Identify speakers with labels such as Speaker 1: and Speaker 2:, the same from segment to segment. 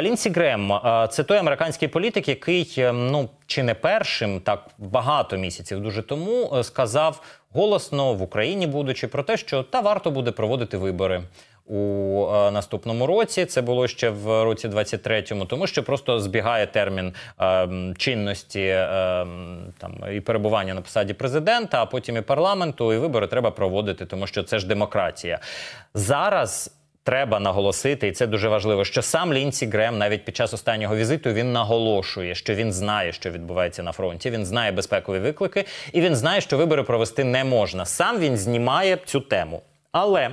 Speaker 1: Лінсі Грем це той американський політик, який ну чи не першим, так багато місяців дуже тому сказав голосно в Україні, будучи про те, що та варто буде проводити вибори у е, наступному році. Це було ще в році 23-му, тому що просто збігає термін е, чинності е, там і перебування на посаді президента, а потім і парламенту, і вибори треба проводити, тому що це ж демократія зараз. Треба наголосити, і це дуже важливо, що сам Лінсі Грем навіть під час останнього візиту він наголошує, що він знає, що відбувається на фронті. Він знає безпекові виклики, і він знає, що вибори провести не можна. Сам він знімає цю тему. Але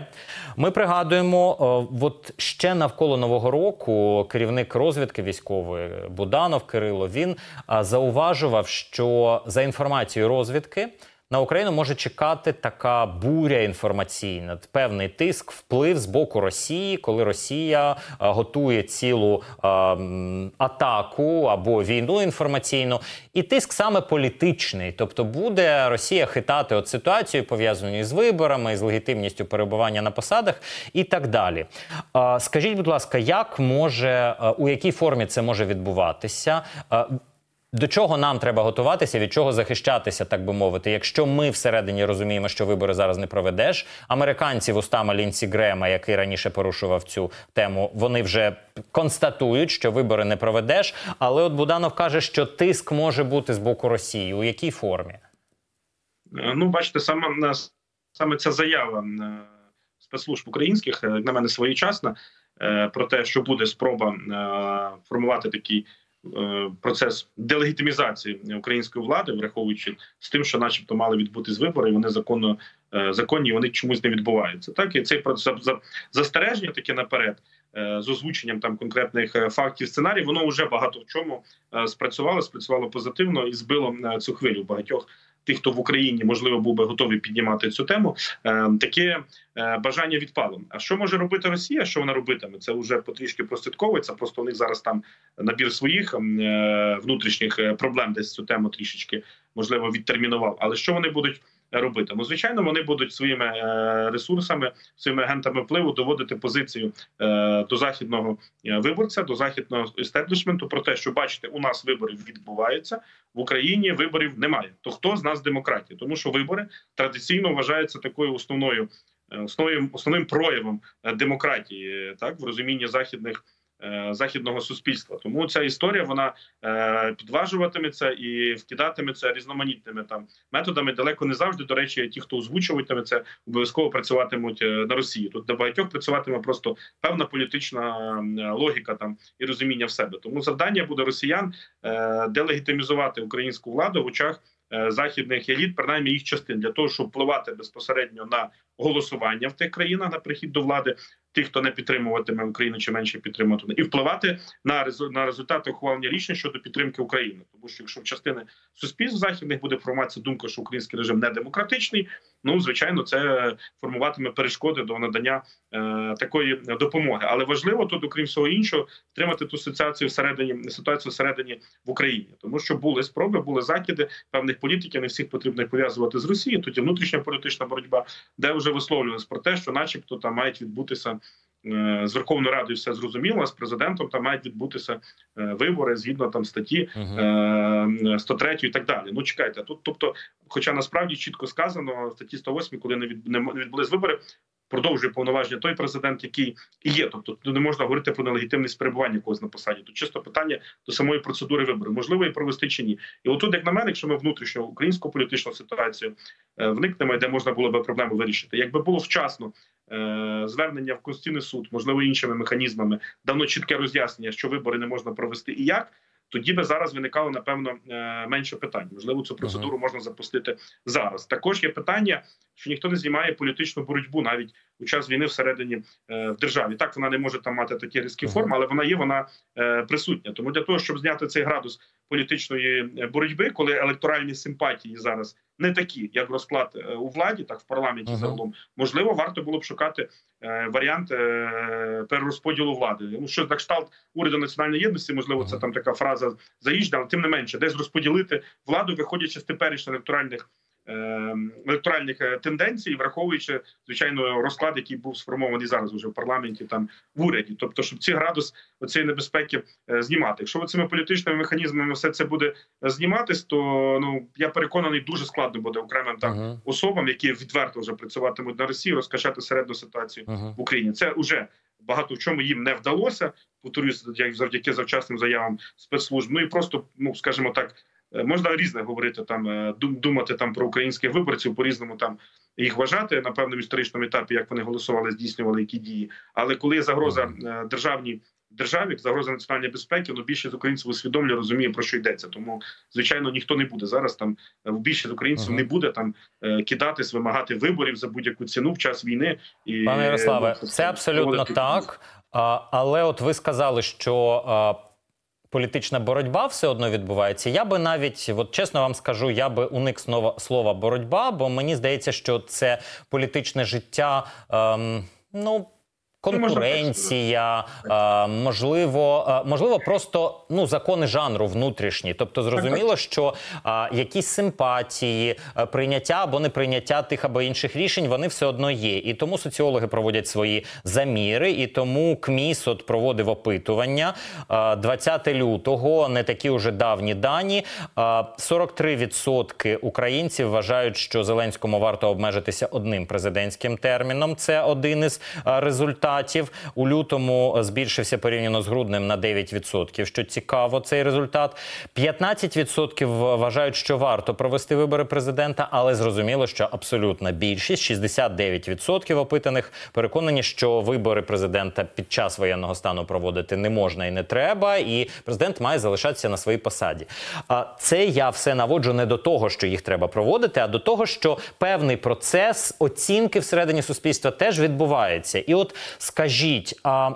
Speaker 1: ми пригадуємо, от ще навколо нового року керівник розвідки військової Буданов Кирило він зауважував, що за інформацією розвідки на Україну може чекати така буря інформаційна, певний тиск, вплив з боку Росії, коли Росія е, готує цілу е, атаку або війну інформаційну, і тиск саме політичний, тобто буде Росія хитати от ситуацію, пов'язану з виборами, з легітимністю перебування на посадах і так далі. Е, скажіть, будь ласка, як може у якій формі це може відбуватися? До чого нам треба готуватися, від чого захищатися, так би мовити, якщо ми всередині розуміємо, що вибори зараз не проведеш. Американці вустами Лінсі Грема, який раніше порушував цю тему, вони вже констатують, що вибори не проведеш. Але от Буданов каже, що тиск може бути з боку Росії. У якій формі?
Speaker 2: Е, ну, бачите, саме саме ця заява е, спецслужб українських е, на мене своєчасна про те, що буде спроба формувати такий. Е, процес делегітимізації української влади, враховуючи з тим, що, начебто, мали відбути з вибори, і вони законно е, законні, вони чомусь не відбуваються. Так і цей процес застереження таке наперед. Е, з озвученням там конкретних фактів сценарій, воно вже багато в чому спрацювало, спрацювало позитивно і збило цю хвилю багатьох тих, хто в Україні можливо був би готовий піднімати цю тему, е, таке е, бажання відпало. А що може робити Росія? Що вона робитиме? Це вже потрішки прослідковується. Просто у них зараз там набір своїх е, внутрішніх проблем, десь цю тему трішечки можливо відтермінував. Але що вони будуть? Робити. Ну, звичайно, вони будуть своїми е, ресурсами, своїми агентами впливу доводити позицію е, до західного е, виборця, до західного істеблішменту про те, що бачите, у нас вибори відбуваються в Україні. Виборів немає. То хто з нас демократія? Тому що вибори традиційно вважаються такою основною основною основним проявом демократії, так в розумінні західних. Е, західного суспільства. Тому ця історія вона е, підважуватиметься і вкидатиметься різноманітними там методами. Далеко не завжди. До речі, ті, хто озвучуватиме це, обов'язково працюватимуть е, на Росії. Тут для багатьох працюватиме просто певна політична логіка там і розуміння в себе. Тому завдання буде росіян делегітимізувати українську владу в очах. Західних еліт, принаймні їх частин, для того, щоб впливати безпосередньо на голосування в тих країнах на прихід до влади, тих, хто не підтримуватиме Україну чи менше підтримуватиме, і впливати на на результати ухвалення рішень щодо підтримки України, тому що якщо в частини суспільств західних буде формуватися думка, що український режим не демократичний, ну звичайно, це формуватиме перешкоди до надання е, такої допомоги. Але важливо тут, окрім всього іншого, тримати ту ситуацію всередині ситуацію всередині в Україні, тому що були спроби, були закиди певних політиків. Не всіх потрібно пов'язувати з Росією. Тоді внутрішня політична боротьба, де вже висловлювалось про те, що, начебто, там мають відбутися з Верховною Радою все зрозуміло, з президентом там мають відбутися е, вибори згідно там статті uh 103 і так далі. Ну чекайте, тут, тобто, хоча насправді чітко сказано в статті 108, коли не відбулись вибори, продовжує повноваження той президент, який і є. Тобто не можна говорити про нелегітимність перебування когось на посаді. Тут чисто питання до самої процедури виборів, можливо, і провести чи ні. І отут, як на мене, якщо ми внутрішню українську політичну ситуацію е, вникнемо, де можна було би проблему вирішити, якби було вчасно е, звернення в Конституційний суд, можливо, іншими механізмами, давно чітке роз'яснення, що вибори не можна провести і як тоді би зараз виникало напевно е, менше питань. Можливо, цю процедуру можна запустити зараз. Також є питання, що ніхто не знімає політичну боротьбу навіть у час війни всередині е, в державі. Так вона не може там мати такі різкі форми, але вона є, вона е, присутня. Тому для того, щоб зняти цей градус політичної боротьби, коли електоральні симпатії зараз не такі, як розклад у владі, так в парламенті -huh. загалом можливо, варто було б шукати варіант перерозподілу влади. Ну що на кшталт уряду національної єдності, можливо, це там така фраза заїжджена, але тим не менше, десь розподілити владу, виходячи з теперішніх електоральних е, електоральних е, тенденцій, враховуючи звичайно розклад, який був сформований зараз уже в парламенті, там в уряді, тобто, щоб ці градус цієї небезпеки е, знімати. Якщо цими політичними механізмами все це буде е, зніматись, то ну я переконаний, дуже складно буде окремим там
Speaker 1: Мгм.
Speaker 2: особам, які відверто вже працюватимуть на Росії, розкачати середню ситуацію
Speaker 1: Мгм.
Speaker 2: в Україні. Це вже багато в чому їм не вдалося. Повторюсь, як завдяки завчасним заявам спецслужб. Ну і просто, ну скажімо так, можна різне говорити там, е, думати там про українських виборців, по різному там їх вважати на певному історичному етапі, як вони голосували, здійснювали які дії. Але коли є загроза е, державній державі, загроза національної безпеки, ну більшість українців усвідомлює, розуміє про що йдеться. Тому звичайно ніхто не буде зараз. Там е, більшість українців
Speaker 1: Мгм.
Speaker 2: не буде там е, кидатись, вимагати виборів за будь-яку ціну в час війни. І
Speaker 1: Пане Ярославе,
Speaker 2: ну,
Speaker 1: це абсолютно так. Але от ви сказали, що політична боротьба все одно відбувається. Я би навіть, от чесно вам скажу, я би уник слова, боротьба, бо мені здається, що це політичне життя. ем, ну. Конкуренція, можливо, можливо, просто ну закони жанру внутрішні. Тобто, зрозуміло, що якісь симпатії, прийняття або неприйняття тих або інших рішень вони все одно є. І тому соціологи проводять свої заміри, і тому КМІС от проводив опитування а, 20 лютого. Не такі уже давні дані. А, 43% українців вважають, що Зеленському варто обмежитися одним президентським терміном. Це один із а, результатів. У лютому збільшився порівняно з груднем на 9%, що цікаво, цей результат. 15% вважають, що варто провести вибори президента, але зрозуміло, що абсолютна більшість 69% опитаних переконані, що вибори президента під час воєнного стану проводити не можна і не треба, і президент має залишатися на своїй посаді. А це я все наводжу не до того, що їх треба проводити, а до того, що певний процес оцінки всередині суспільства теж відбувається. І от скажіть, а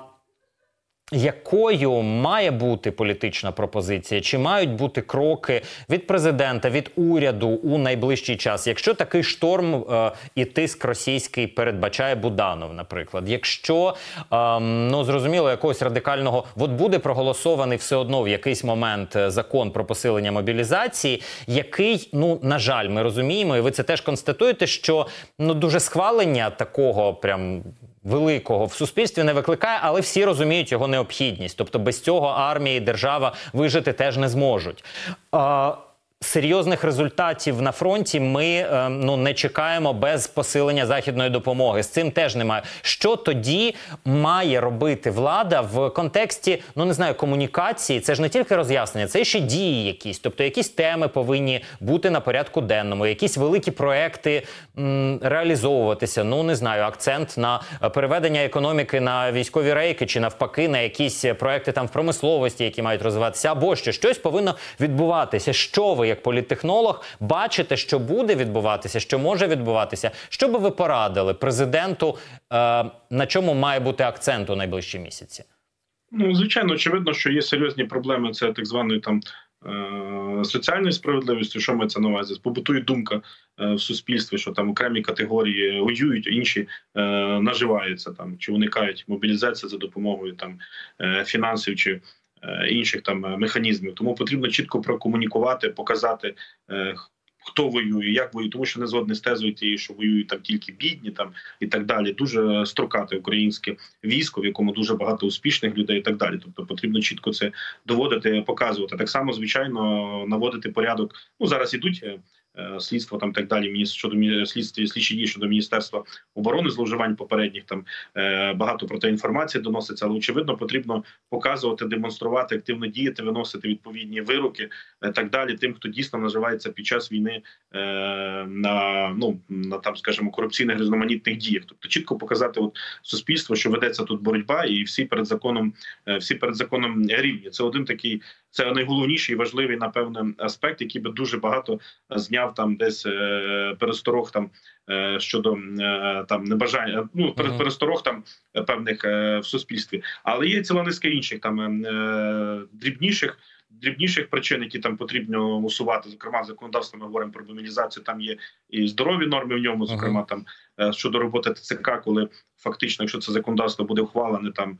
Speaker 1: якою має бути політична пропозиція? Чи мають бути кроки від президента, від уряду у найближчий час? Якщо такий шторм е, і тиск російський передбачає Буданов, наприклад, якщо е, ну зрозуміло, якогось радикального от буде проголосований все одно в якийсь момент е, закон про посилення мобілізації, який ну на жаль, ми розуміємо, і ви це теж констатуєте, що ну дуже схвалення такого прям великого в суспільстві не викликає, але всі розуміють його необхідність. Тобто без цього армія і держава вижити теж не зможуть. Серйозних результатів на фронті ми е, ну не чекаємо без посилення західної допомоги. З цим теж немає. Що тоді має робити влада в контексті, ну не знаю, комунікації? Це ж не тільки роз'яснення, це ще дії якісь. Тобто, якісь теми повинні бути на порядку денному, якісь великі проекти м, реалізовуватися. Ну не знаю, акцент на переведення економіки на військові рейки, чи навпаки, на якісь проекти там в промисловості, які мають розвиватися, або що щось повинно відбуватися. Що ви, як політтехнолог, бачите, що буде відбуватися, що може відбуватися? Що би ви порадили президенту, е, на чому має бути акцент у найближчі місяці?
Speaker 2: Ну, звичайно, очевидно, що є серйозні проблеми. Це так званої там е- соціальної справедливості. Що ми це на увазі? Побутує думка е- в суспільстві, що там окремі категорії воюють, інші е- наживаються там чи уникають мобілізації за допомогою там е- фінансів чи інших там е, механізмів. Тому потрібно чітко прокомунікувати, показати. Е- Хто воює, як воює, тому що не згодне з тезою тією, що воюють там тільки бідні, там і так далі. Дуже строкате українське військо, в якому дуже багато успішних людей, і так далі. Тобто потрібно чітко це доводити, показувати. Так само, звичайно, наводити порядок. Ну зараз ідуть е, е, слідство там так далі. Міні- щодо слідстві слідчі дії щодо міністерства оборони зловживань попередніх. Там е, багато про те інформації доноситься, але очевидно потрібно показувати, демонструвати, активно діяти, виносити відповідні вироки, е, так далі. Тим, хто дійсно наживається під час війни е, на ну на там, скажімо, корупційних різноманітних діях. Тобто чітко показати от суспільству, що ведеться тут боротьба, і всі перед законом, е, всі перед законом рівні. Це один такий, це найголовніший і важливий, напевне, аспект, який би дуже багато зняв там десь е, пересторог там. е, Щодо е, там небажання, ну пере- пересторог там е, певних е, в суспільстві, але є ціла низка інших там е, дрібніших дрібніших причин, які там потрібно усувати. Зокрема, в законодавстві ми говоримо про мобілізацію. Там є і здорові норми в ньому, зокрема там е, щодо роботи ТЦК, коли фактично, якщо це законодавство буде ухвалене, там е,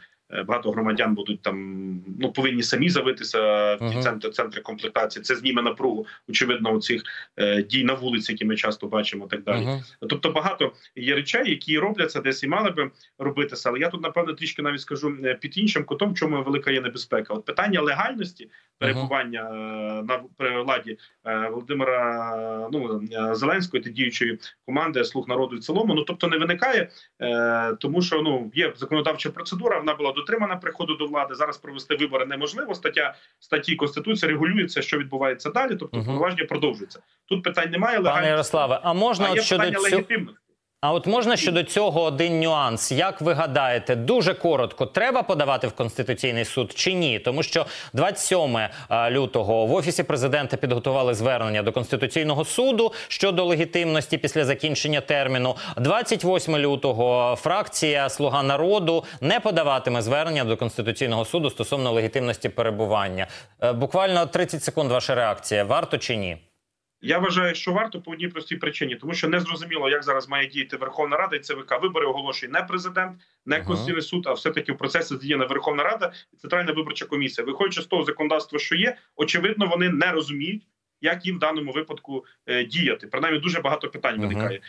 Speaker 2: багато громадян будуть там ну повинні самі завитися в ті центри, центри комплектації. Це зніме напругу, очевидно, у цих е, дій на вулиці, які ми часто бачимо, так далі.
Speaker 1: Мгм.
Speaker 2: Тобто багато є речей, які робляться десь і мали би робитися. Але я тут напевно трішки навіть скажу е, під іншим кутом, в чому велика є небезпека. От питання легальності перебування е, на при владі е, Володимира ну е, Зеленської та діючої команди Слуг народу в цілому. Ну тобто не виникає, е, тому що ну є законодавча процедура. Вона була дотримана приходу до влади. Зараз провести вибори неможливо. Стаття статті конституції регулюється, що відбувається далі. Тобто
Speaker 1: Мгм.
Speaker 2: повноваження продовжується. Тут питань немає.
Speaker 1: Пане. Ярославе, а можна
Speaker 2: а
Speaker 1: от
Speaker 2: є
Speaker 1: щодо
Speaker 2: питання
Speaker 1: цього.
Speaker 2: легітимності.
Speaker 1: А от можна щодо цього один нюанс. Як ви гадаєте, дуже коротко треба подавати в конституційний суд чи ні? Тому що 27 е, лютого в офісі президента підготували звернення до конституційного суду щодо легітимності після закінчення терміну. 28 лютого фракція Слуга народу не подаватиме звернення до конституційного суду стосовно легітимності перебування. Е, Буквально 30 секунд. Ваша реакція. Варто чи ні?
Speaker 2: Я вважаю, що варто по одній простій причині, тому що не зрозуміло, як зараз має діяти Верховна Рада і ЦВК. Вибори оголошує не президент, не
Speaker 1: Ага.
Speaker 2: Конституційний суд, а все таки в процесі задіяна Верховна Рада і Центральна виборча комісія. Виходячи з того законодавства, що є, очевидно, вони не розуміють. Як їм в даному випадку е, діяти? Принаймні дуже багато питань виникає.